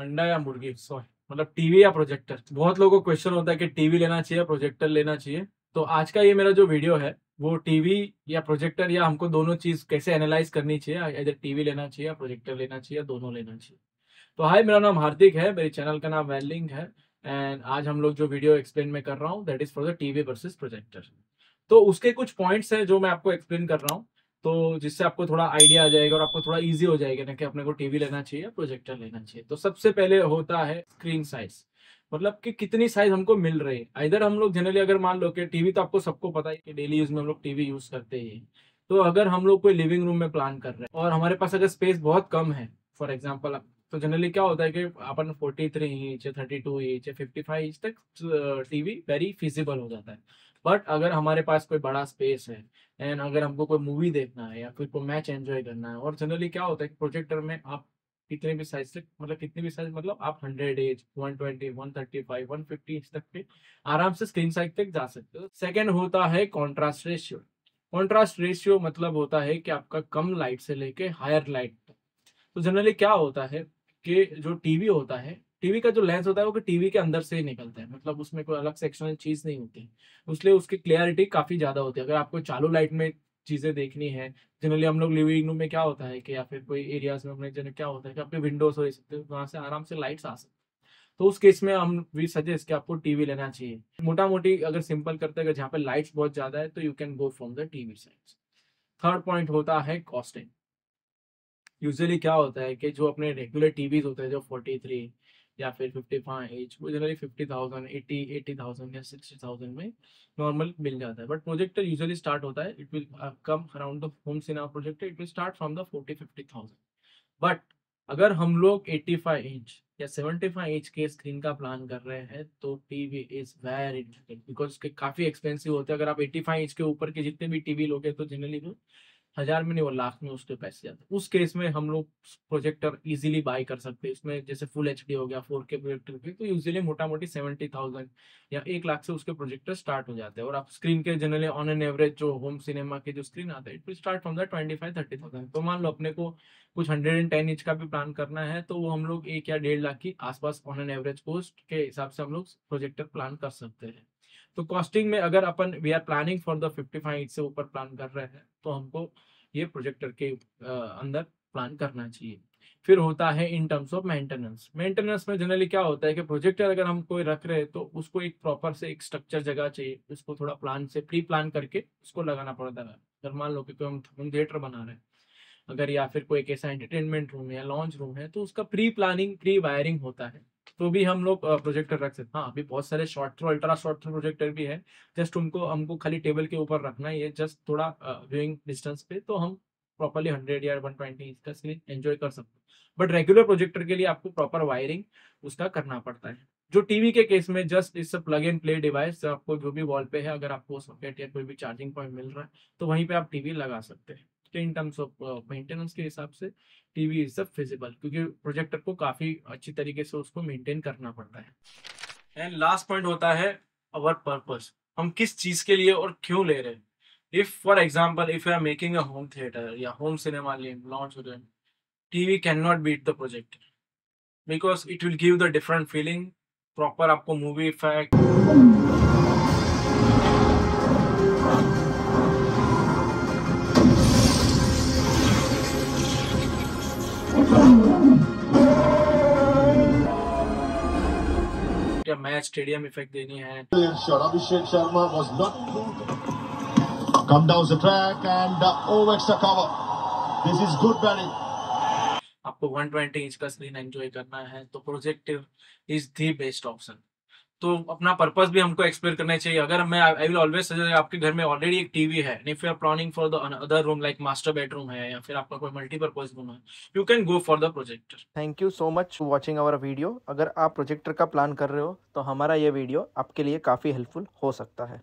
अंडा या मुर्गी? सॉरी मतलब टीवी या प्रोजेक्टर बहुत लोगों को क्वेश्चन होता है कि टीवी लेना चाहिए प्रोजेक्टर लेना चाहिए। तो आज का ये मेरा जो वीडियो है, वो टीवी या प्रोजेक्टर या हमको दोनों चीज़ कैसे एनालाइज करनी चाहिए? इधर टीवी लेना चाहिए या प्रोजेक्टर लेना चाहिए दोनों लेना चाहिए। तो हाय मेरा नाम हार्दिक है, मेरे चैनल का नाम वेलिंग है एंड आज हम लोग जो वीडियो एक्सप्लेन में कर रहा हूँ that is for the TV versus projector तो उसके कुछ पॉइंट्स हैं जो मैं आपको एक्सप्लेन कर रहा हूँ। तो जिससे आपको थोड़ा आइडिया आ जाएगा और आपको थोड़ा इजी हो जाएगा ना कि अपने को टीवी लेना चाहिए या प्रोजेक्टर लेना चाहिए। तो सबसे पहले होता है स्क्रीन साइज़ मतलब कि कितनी साइज़ हमको मिल रही है। इधर हम लोग जनरली अगर मान लो कि टीवी तो आपको सबको पता है कि डेली यूज़ में हम लोग टीवी यूज़ करते ही तो अगर हम लोग कोई लिविंग रूम में प्लान कर रहे हैं और हमारे पास अगर स्पेस बहुत कम है फॉर एग्ज़ाम्पल तो जनरली क्या होता है कि अपन 43 इंच या 32 इंच या 55 इंच तक टीवी वेरी फिजिबल हो जाता है। बट अगर हमारे पास कोई बड़ा स्पेस है एंड अगर हमको कोई मूवी देखना है या फिर कोई मैच एंजॉय करना है, और जनरली क्या होता है प्रोजेक्टर में आप कितने भी साइज़ तक मतलब कितने भी साइज़ मतलब आप 100 एज 120 135 150 इंच तक पे आराम से स्क्रीन साइज़ तक जा सकते हो। सेकेंड होता है कॉन्ट्रास्ट रेशियो कॉन्ट्रास्ट रेशियो मतलब होता है कि आपका कम लाइट से लेके हायर लाइट तो जनरली क्या होता है कि जो टीवी होता है टीवी का जो लेंस होता है वो टीवी के अंदर से ही निकलता है। मतलब उसमें कोई अलग से चीज़ नहीं होती। इसलिए उसकी क्लियरिटी काफ़ी ज़्यादा होती है। अगर आपको चालू लाइट में चीज़ें देखनी है, जनरली हम लोग लिविंग रूम में क्या होता है कि या फिर कोई एरियाज़ में अपने जन क्या होता है कि अपने विंडोज़ हो सकते हैं, वहाँ से आराम से लाइट्स आ सकते तो उस केस में हम वी सजेस्ट कि आपको टीवी लेना चाहिए। मोटा मोटी अगर सिंपल करते हैं जहाँ पे लाइट्स बहुत ज़्यादा है तो you can go from the TV side third point होता है कॉस्टिंग यूजली क्या होता है कि जो अपने रेगुलर टीवीज होते हैं, जो 43 या फिर 55 इंच वो जनरली 50,000 80 80,000 या 60,000 में नॉर्मल मिल जाता है। बट प्रोजेक्टर यूजुअली स्टार्ट होता है it will come around the home cinema projector it will start from the 40 50,000 but अगर हम लोग 85 इंच या 75 इंच के स्क्रीन का प्लान कर रहे हैं तो TV is very difficult because काफ़ी एक्सपेंसिव होते हैं। अगर आप 85 इंच के ऊपर के जितने भी टीवी लोगे तो जनरली हज़ार में नहीं, वो लाख में उसके पैसे जाते उस केस में हम लोग प्रोजेक्टर इजीली बाय कर सकते हैं। इसमें जैसे फुल एचडी हो गया फोर के प्रोजेक्टर तो यूजिली मोटा मोटी सेवेंटी थाउज़ेंड या एक लाख से उसके प्रोजेक्टर स्टार्ट हो जाते हैं। और आप स्क्रीन के जनरली ऑन एन एवरेज जो होम सिनेमा के जो स्क्रीन आता है it start from the twenty five thirty thousand तो मान लो अपने को कुछ हंड्रेड एंड टेन इंच का भी प्लान करना है तो वो हम लोग एक या डेढ़ लाख की आसपास ऑन एन एवरेज कोस्ट के हिसाब से हम लोग प्रोजेक्टर प्लान कर सकते हैं। तो कॉस्टिंग में अगर अपन we are planning for the fifty five से ऊपर प्लान कर रहे हैं तो हमको ये प्रोजेक्टर के अंदर प्लान करना चाहिए। फिर होता है in terms of maintenance maintenance में जनरली क्या होता है कि प्रोजेक्टर अगर हम कोई रख रहे हैं तो उसको एक प्रॉपर से एक स्ट्रक्चर जगह चाहिए, उसको थोड़ा प्लान से प्री प्लान करके उसको लगाना पड़ता है। अगर मान लो कि कोई हम होम थिएटर बना रहे हैं, अगर या फिर कोई एक ऐसा एंटरटेनमेंट रूम है या लॉन्च रूम है तो उसका प्री प्लानिंग प्री वायरिंग होता है। तो भी हम लोग प्रोजेक्टर रख सकते हैं। हाँ अभी बहुत सारे short throw ultra short throw projector भी है। जस्ट उनको, हमको खाली टेबल के ऊपर रखना ही है। जस्ट थोड़ा व्यूइंग डिस्टेंस पे तो हम प्रॉपरली हंड्रेड या वन ट्वेंटी इंच का स्क्रीन एंजॉय कर सकते हैं। बट रेगुलर प्रोजेक्टर के लिए आपको प्रॉपर वायरिंग उसका करना पड़ता है। जो टीवी के केस में जस्ट इस प्लग एंड प्ले डिवाइस आपको जो भी वॉल पे है, अगर आपको सॉकेट या कोई भी चार्जिंग पॉइंट मिल रहा है तो वहीं पे आप टीवी लगा सकते हैं। इन टर्म्स ऑफ़ मेंटेनेंस के हिसाब से टीवी इज़ द फिजिबल क्योंकि प्रोजेक्टर को काफ़ी अच्छी तरीके से उसको मेंटेन करना पड़ता है। एंड लास्ट पॉइंट होता है अवर पर्पस हम किस चीज़ के लिए और क्यों ले रहे हैं? If for example if you are making a home theatre या होम सिनेमा लॉन्च हो जाए TV can not beat the projector because it will give the different feeling proper आपको क्या मैच स्टेडियम इफ़ेक्ट देनी है? अभिषेक शर्मा वॉज़ आपको 120 inch का screen enjoy करना है तो projective is the best option तो अपना पर्पज भी हमको एक्सप्लेन करना चाहिए। अगर मैं आई विल ऑलवेज सजेस्ट आपके घर में ऑलरेडी एक टीवी है if you are planning for the other room like master bedroom है, या फिर आपका कोई मल्टीपर्पज रूम है you can go for the projector thank you so much watching our video अगर आप प्रोजेक्टर का प्लान कर रहे हो तो हमारा ये वीडियो आपके लिए काफ़ी हेल्पफुल हो सकता है।